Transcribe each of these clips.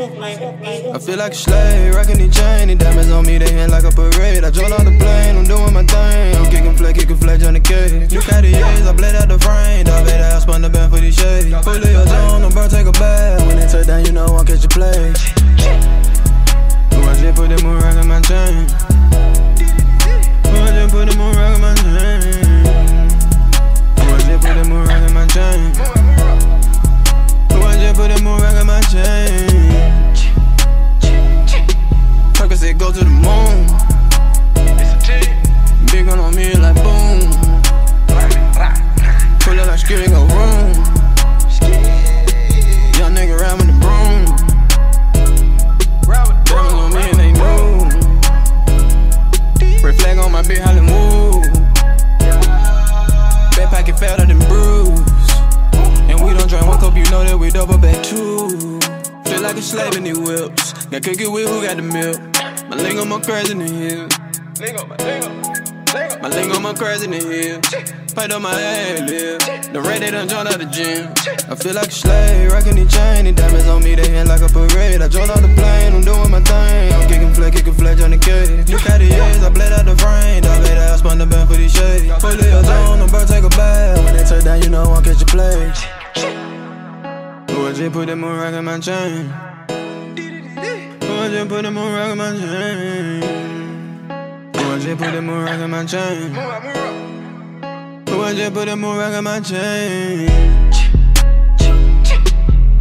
I feel like a slave, rocking the chain, the diamonds on me, they hit like a parade. I joined on the plane, I'm doing my thing. I'm kicking flag, kicking flag on the cage. New Cartiers, I bled out the frame. Dog made I spun the band for these shades. Fully your zone, I'm about take a bath. When they touch down, you know I won't catch a play. Watch it put them on my big Hollywood. Back pocket fatter than bruise. And we don't drink one cup, you know that we double back two. Feel like a slave in these whips. Got cookie with who got the milk. My lingo, my crazy in the hill. Lingo, my lingo. My lingo, my crazy in the hill. Paid on my ad lib. The red they done joined out the gym. I feel like a slave, rocking the chain. The diamonds on me, they hit like a parade. I joined on the plane, I'm doing my thing. Flag, kicking flag on the Cartiers, I bled out the frame. Dog later, I spun the band for these shades. Fully your zone, I'm to take a bath. When they turn down, you know I won't catch a play. OJ put them on rock on my chain. OJ put them on rock on my chain. OJ put them on rock on my chain. OJ put them on rock on my chain.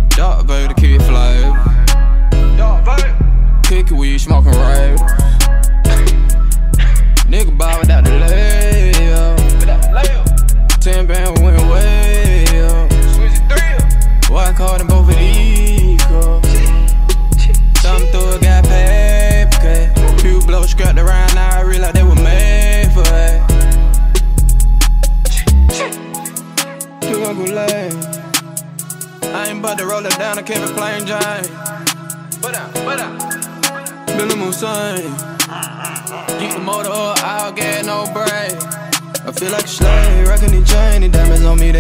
Dark baby, the kid flavor. Cookie weed, smoking rave. I ain't about to roll it down, I can't be plain Jane. Put out, put out. Billy Moussain. Get the motor up, I'll get no break. I feel like a slave, rocking the chain. The diamonds on me,